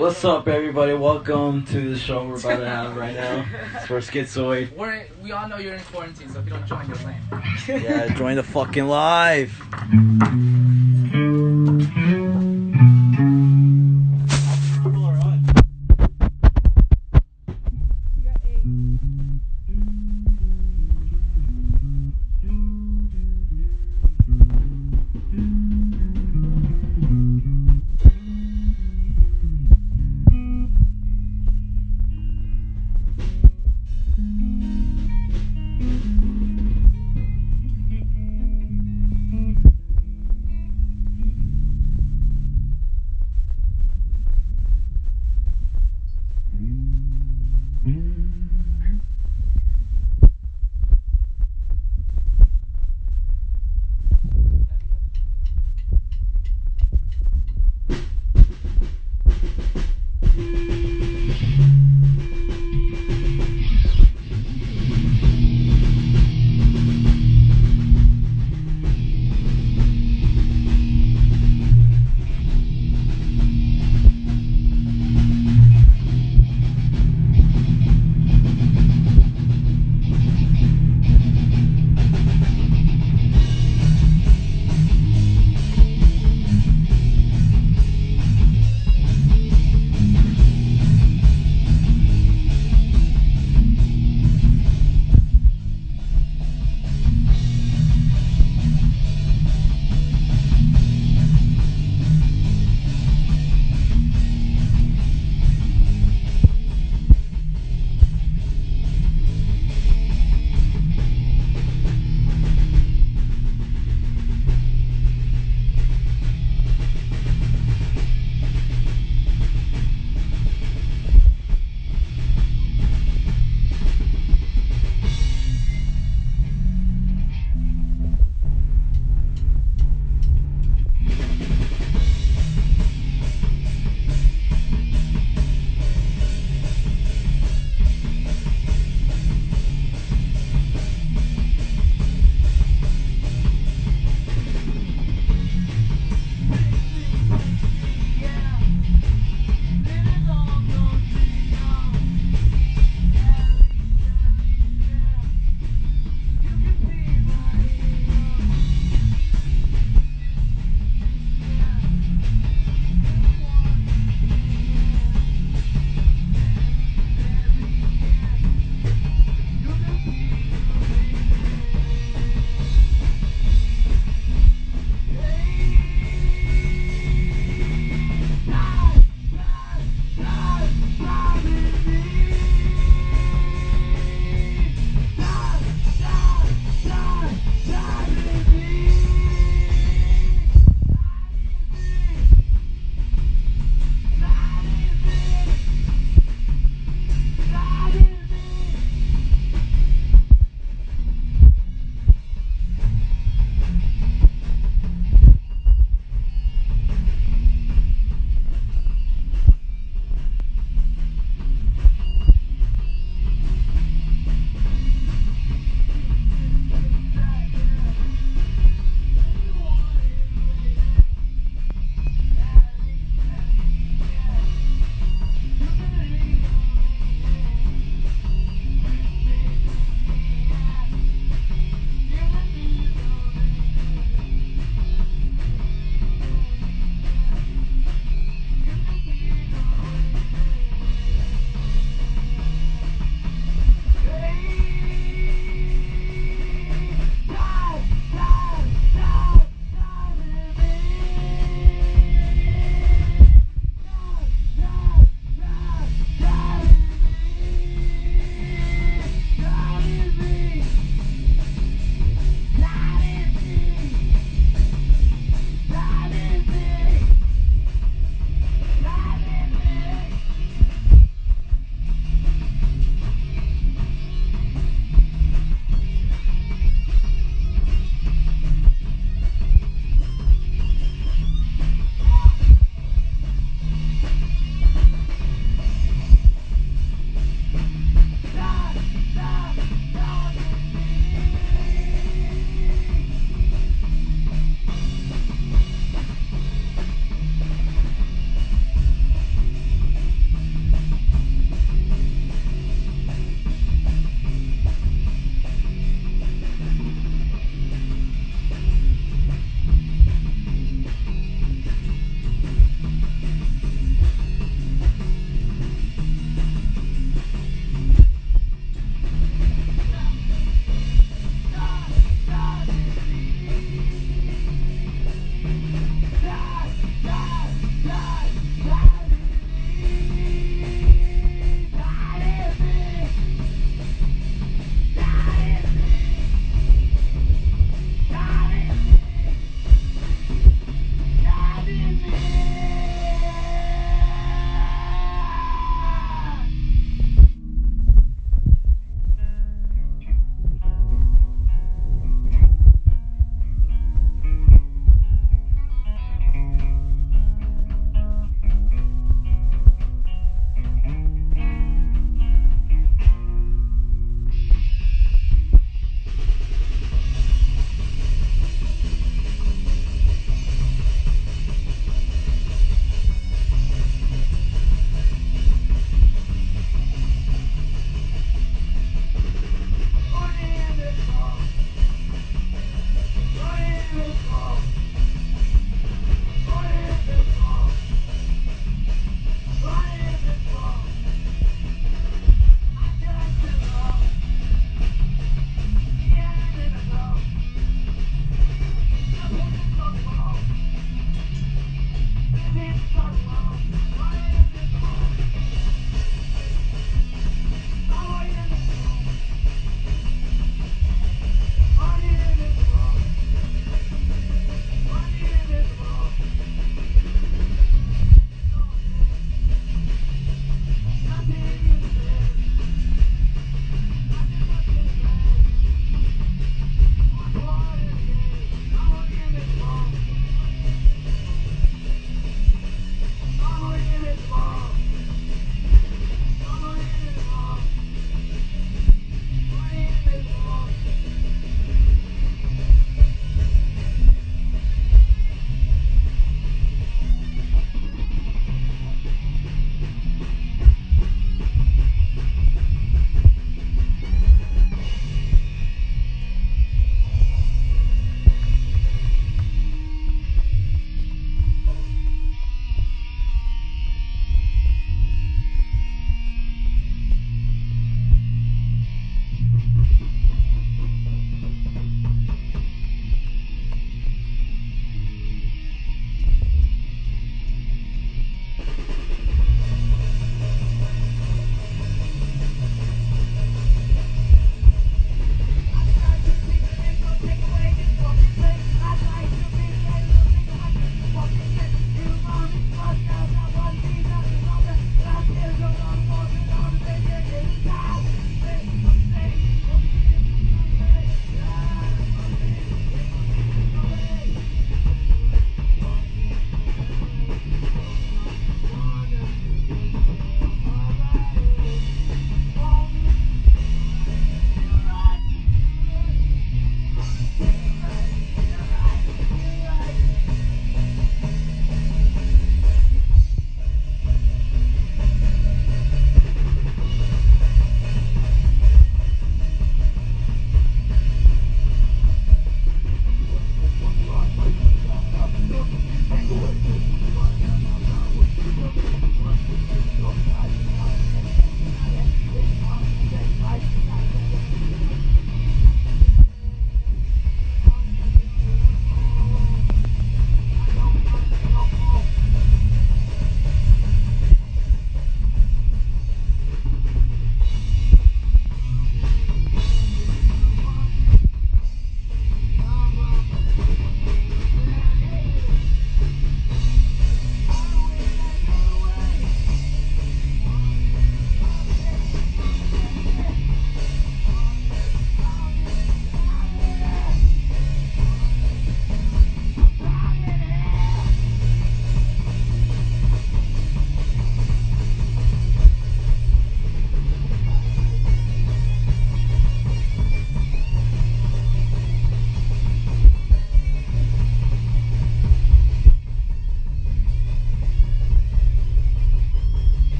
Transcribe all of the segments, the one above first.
What's up, everybody? Welcome to the show we're about to have right now. It's for Schizoiids. We're, we all know you're in quarantine, so if you don't join, you're lame. Yeah, join the fucking live.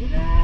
Yeah.